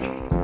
Bye.